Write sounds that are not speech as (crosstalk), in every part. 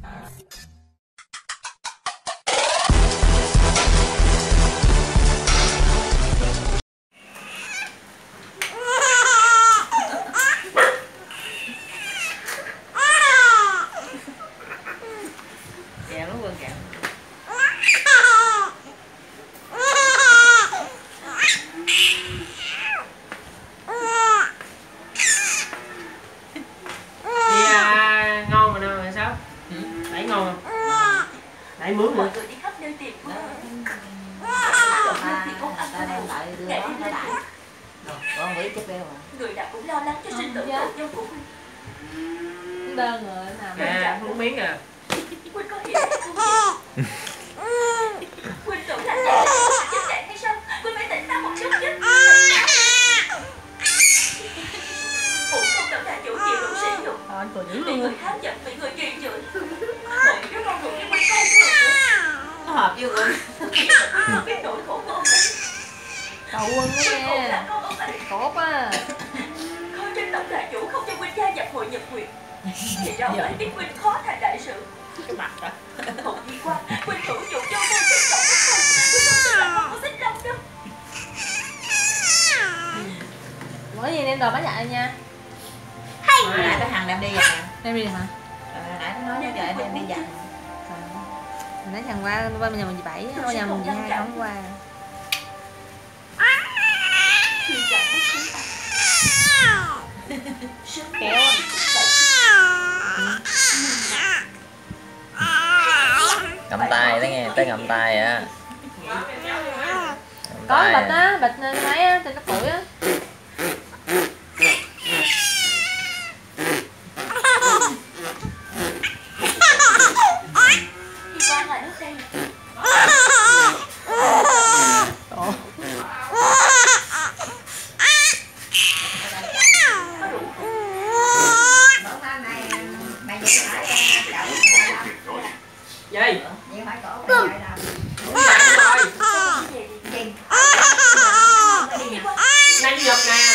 Yeah. Đẩy mướn mọi người đi khắp nơi tìm con biết cái beo mà người nào cũng lo lắng cho sinh tử dạ. tổ dâu của mình đơn rồi nào à muốn miếng à. Quỳnh có hiểu không (laughs) cốt á Coi trên tổng đại chủ không cho Quỳnh gia nhập hội nhập quyền Thì ra ông ấy biết Quỳnh khó thành đại sự. Cái mặt đó Hồng Di Quan, Quỳnh thủ dụ cho vô sinh động hết không Quỳnh không tin là con của xích long đâu. Nói gì đem đồ bán chạy nha. Hồi nãy cái thằng đem đi vậy đem đi hả? Hồi nãy nó nói với đem đi dặn mình nói thằng qua qua nhà mình chị bảy qua nhà mình chị hai không qua kéo Cầm tay đó nghe, tới cầm tay á Cầm có bịch à. á bịch máy á trên cái củi á gì? Về hỏi cổ rồi chủ nhật nè.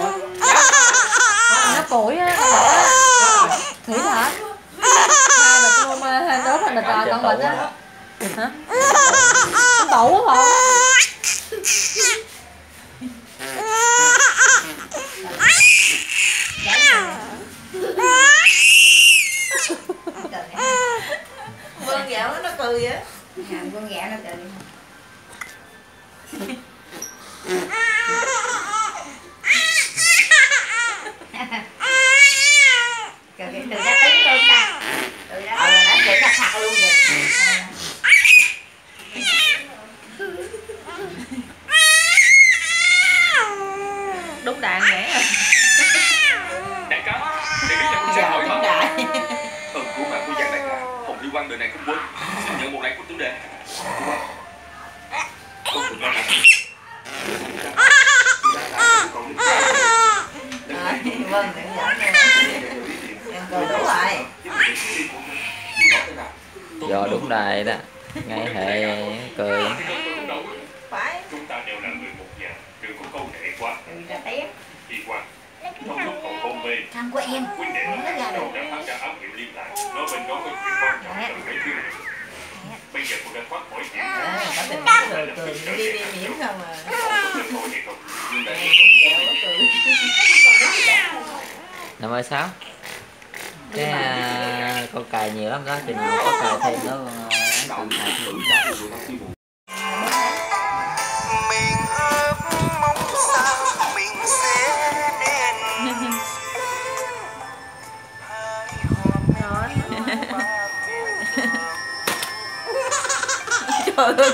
(laughs) Là nó củi á. Thủy thật hai bịch luôn hai thành bịch rồi con bịch á. Hả? Tủ á dạo nó cười á. Quân dạo nó cười. Cười từ ra tính luôn ta. Từ ra ờ đã cười thật thật luôn rồi. Đúng đạn nhẽ ca hồng liên quan đời này không quên xin nhận một lạy của tứ đệ con cùng lo lắng Ờ, vâng đừng giỡn nữa em cười đủ rồi Giờ đúng đài đó. Ngay hệ cười. Phải. Chúng ta đều là người một nhà đừng có câu nệ quá cười ra tiếng đi qua trong lúc còn hôn mê thằng của em cười cười đi đi nhiễm không à Năm mươi sáu Cái à, con cài nhiều lắm đó thì nào có cài thêm đó. con à, cài thêm Kau tu